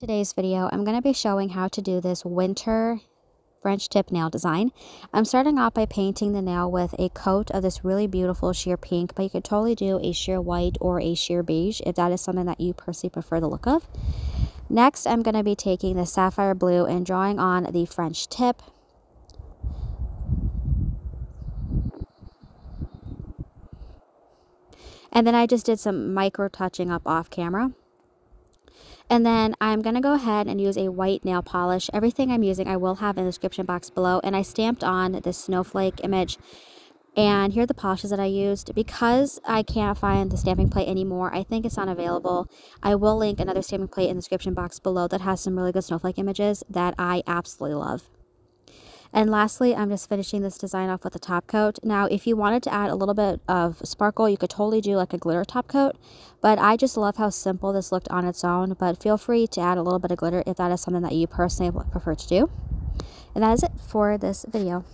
Today's video, I'm going to be showing how to do this winter French tip nail design. I'm starting off by painting the nail with a coat of this really beautiful sheer pink, but you could totally do a sheer white or a sheer beige if that is something that you personally prefer the look of. Next, I'm going to be taking the sapphire blue and drawing on the French tip. And then I just did some micro touching up off camera. And then I'm going to go ahead and use a white nail polish. Everything I'm using I will have in the description box below. And I stamped on this snowflake image. And here are the polishes that I used. Because I can't find the stamping plate anymore, I think it's unavailable. I will link another stamping plate in the description box below that has some really good snowflake images that I absolutely love. And lastly, I'm just finishing this design off with a top coat. Now, if you wanted to add a little bit of sparkle, you could totally do like a glitter top coat. But I just love how simple this looked on its own. But feel free to add a little bit of glitter if that is something that you personally prefer to do. And that is it for this video.